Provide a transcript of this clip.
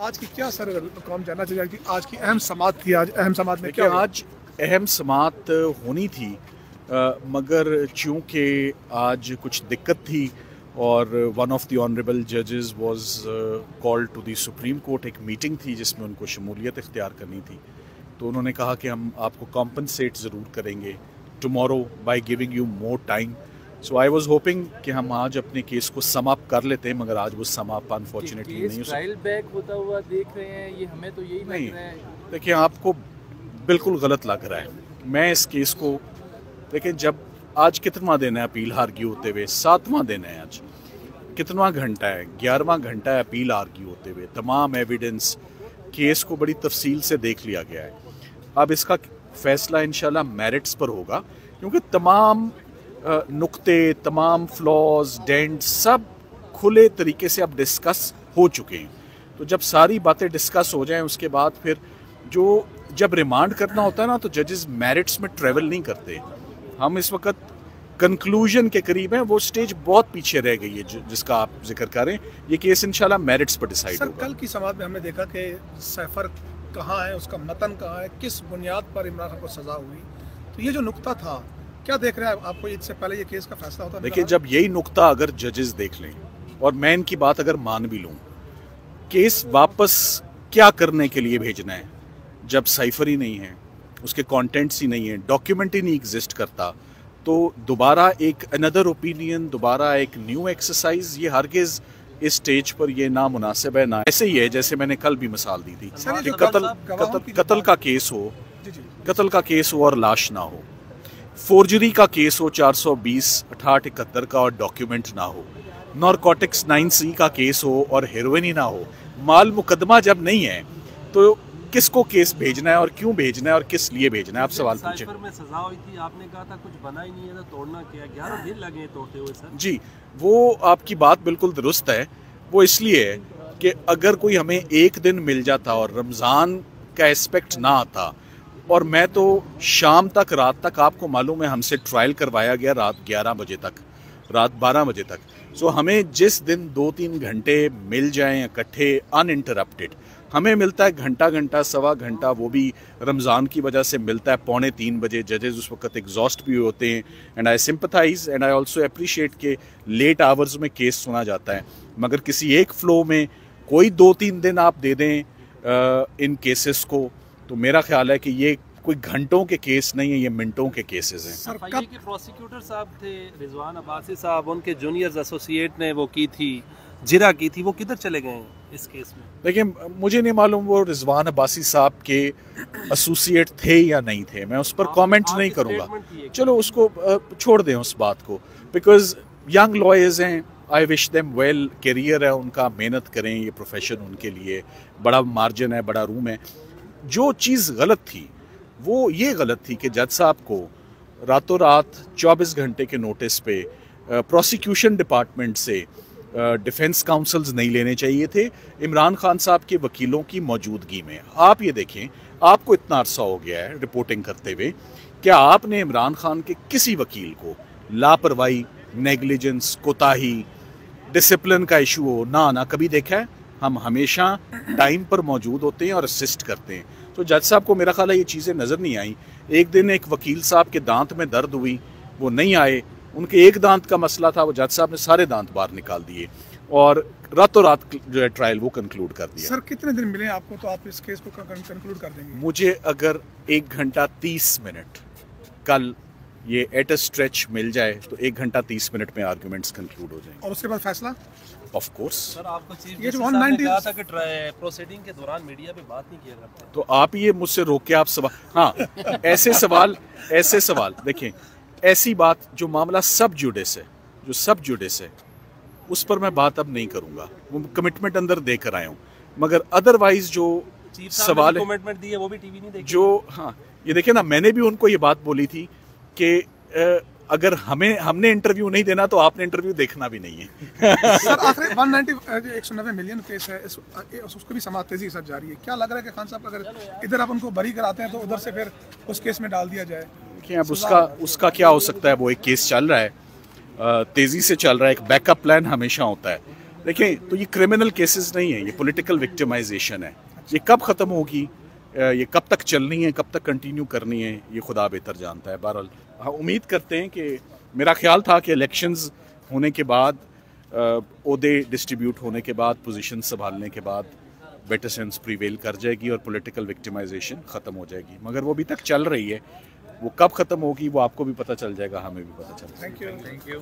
आज की क्या सर कौन जानना चाहिए? कि आज की अहम समात थी आज अहम समात में क्या आज अहम समात होनी थी अ, मगर चूँकि आज कुछ दिक्कत थी और वन ऑफ़ द ऑनरेबल जजेस was called to the Supreme Court एक मीटिंग थी जिसमें उनको शमूलियत इख्तियार करनी थी। तो उन्होंने कहा कि हम आपको कॉम्पनसेट ज़रूर करेंगे। Tomorrow by giving you more time so I was hoping कि हम आज अपने केस को समाप्त कर लेते हैं मगर आज वो समाप्त अनफॉर्चुनेटली नहीं हो ट्रायल बैक होता हुआ देख रहे हैं ये हमें तो यही नहीं। है। देखिए आपको बिल्कुल गलत लग रहा है। मैं इस केस को देखिए जब आज कितवा दिन है अपील हार्ग्यू होते हुए? सातवां दिन है आज। कितवा घंटा है? ग्यारहवां घंटा है अपील आर्ग्यू होते हुए। तमाम एविडेंस केस को बड़ी तफसील से देख लिया गया है। अब इसका फैसला इंशाल्लाह मेरिट्स पर होगा क्योंकि तमाम नुक्ते तमाम फ्लॉज डेंट सब खुले तरीके से अब डिस्कस हो चुके हैं। तो जब सारी बातें डिस्कस हो जाएँ उसके बाद फिर जो जब रिमांड करना होता है ना तो जजेस मेरिट्स में ट्रेवल नहीं करते। हम इस वक्त कंक्लूजन के करीब हैं वो स्टेज बहुत पीछे रह गई है जिसका आप ज़िक्र कर रहे हैं। ये केस इंशाल्लाह मेरिट्स पर डिसाइड होगा। कल की समाज में हमने देखा कि सैफर कहाँ है उसका मतन कहाँ है किस बुनियाद पर इमरान खान को सजा हुई। तो ये जो नुकता था क्या देख रहे हैं आपको इससे पहले ये केस का फैसला होता देखिए जब यही नुकता अगर जजेस देख लें और मैं इनकी बात अगर मान भी लूँ केस वापस क्या करने के लिए भेजना है? जब साइफर ही नहीं है उसके कंटेंट्स ही नहीं है डॉक्यूमेंट ही नहीं एग्जिस्ट करता तो दोबारा एक अनदर ओपिनियन दोबारा एक न्यू एक्सरसाइज ये हरगिज इस स्टेज पर ये ना मुनासिब है ना ऐसे ही है जैसे मैंने कल भी मिसाल दी थी कि कत्ल कत्ल कत्ल का केस हो कत्ल का केस हो और लाश ना हो। फोर्जरी का केस हो 420 अठाठ इकहत्तर का और डॉक्यूमेंट ना हो। नॉर्कोटिक्स 9 सी का केस हो और हेरोइन ही ना हो। माल मुकदमा जब नहीं है तो किसको केस भेजना है और क्यों भेजना है और किस लिए भेजना है? आप सवाल पूछे। में सजा हुई थी आपने कहा था कुछ बना ही नहीं है तो तोड़ना क्या ग्यारह दिन लगे तोड़ते हुए सर। जी वो आपकी बात बिल्कुल दुरुस्त है। वो इसलिए है कि अगर कोई हमें एक दिन मिल जाता और रमज़ान का एस्पेक्ट ना आता और मैं तो शाम तक, रात तक आपको मालूम है, हमसे ट्रायल करवाया गया रात 11 बजे तक, रात 12 बजे तक। सो हमें जिस दिन दो तीन घंटे मिल जाएँ इकट्ठे अनइंटरप्टेड हमें मिलता है घंटा घंटा, सवा घंटा, वो भी रमज़ान की वजह से मिलता है, पौने तीन बजे जजेज़ उस वक्त एग्जॉस्ट भी होते हैं। And I sympathise and I also appreciate के लेट आवर्स में केस सुना जाता है। मगर किसी एक फ्लो में कोई दो तीन दिन आप दे दें इन केसेस को तो मेरा ख्याल है कि ये कोई घंटों के केस नहीं है ये मिनटों के केसेस हैं। सर कब के प्रोसिक्यूटर साहब थे रिजवान अब्बासी साहब उनके जूनियर्स एसोसिएट ने वो की थी जिरा की थी वो किधर चले गए इस केस में? देखिए मुझे नहीं मालूम वो रिजवान अब्बासी साहब के एसोसिएट थे या नहीं थे मैं उस पर कमेंट नहीं करूँगा। चलो उसको छोड़ दें उस बात को बिकॉज़ यंग लॉयर्स हैं I wish them well career है उनका मेहनत करें ये प्रोफेशन उनके लिए बड़ा मार्जिन है बड़ा रूम है। जो चीज़ गलत थी, वो ये गलत थी कि जज साहब को रातों रात 24 घंटे के नोटिस पे प्रोसिक्यूशन डिपार्टमेंट से डिफेंस काउंसल्स नहीं लेने चाहिए थे। इमरान खान साहब के वकीलों की मौजूदगी में। आप ये देखें, आपको इतना अरसा हो गया है रिपोर्टिंग करते हुए, क्या आपने इमरान खान के किसी वकील को लापरवाही नेग्लिजेंस कोताही डिसिप्लिन का इशू हो, ना ना कभी देखा है? हम हमेशा टाइम पर मौजूद होते हैं और असिस्ट करते हैं। तो जज साहब को मेरा ख्याल है ये चीज़ें नज़र नहीं आई। एक दिन एक वकील साहब के दांत में दर्द हुई वो नहीं आए। उनके एक दांत का मसला था वो जज साहब ने सारे दांत बाहर निकाल दिए और रातों रात जो है ट्रायल वो कंक्लूड कर दिया। सर कितने दिन मिले आपको? तो आप इस केस को कंक्लूड कर देंगे। मुझे अगर एक घंटा तीस मिनट कल ये एट अ स्ट्रेच मिल जाए तो एक घंटा तीस मिनट में आर्गुमेंट्स कंक्लूड हो जाएँगे। और उसके बाद फैसला? ऑफ़ कोर्स सर आपको चीफ ये 190 कहा था कि प्रोसीडिंग के दौरान मीडिया पे बात नहीं किया करते तो आप ये मुझसे रोक के आप सवाल हाँ ऐसे सवाल ऐसे सवाल देखें ऐसी बात जो मामला सब जुडिस है जो सब जुडिस है उस पर मैं बात अब नहीं करूँगा। वो कमिटमेंट अंदर देकर आया हूँ। मगर अदरवाइज़ जो सवाल है कमिटमेंट दी है वो भी टीवी नहीं देखी जो हाँ ये देखिए ना मैंने भी उनको ये बात बोली थी कि अगर हमें हमने इंटरव्यू नहीं देना तो आपने इंटरव्यू देखना भी नहीं है। सर आखिर 190 एक सौ नब्बे मिलियन केस है इस, उसको भी समाप्त तेज़ी के साथ जारी है। क्या लग रहा है कि खान साहब अगर इधर आप उनको बरी कराते हैं तो उधर से फिर उस केस में डाल दिया जाए? देखिए अब उसका उसका क्या हो सकता है? वो एक केस चल रहा है। तेज़ी से चल रहा है एक बैकअप प्लान हमेशा होता है। देखें तो ये क्रिमिनल केसेस नहीं है ये पॉलिटिकल विक्टिमाइजेशन है। ये कब ख़त्म होगी? ये कब तक चलनी है कब तक कंटिन्यू करनी है ये खुदा बेहतर जानता है। बहरहाल हाँ उम्मीद करते हैं कि मेरा ख्याल था कि इलेक्शंस होने के बाद अहदे डिस्ट्रीब्यूट होने के बाद पोजीशन संभालने के बाद बेटर सेंस प्रीवेल कर जाएगी और पॉलिटिकल विक्टिमाइजेशन ख़त्म हो जाएगी। मगर वो अभी तक चल रही है। वो कब ख़त्म होगी वो आपको भी पता चल जाएगा हमें भी पता चल जाएगा। Thank you thank you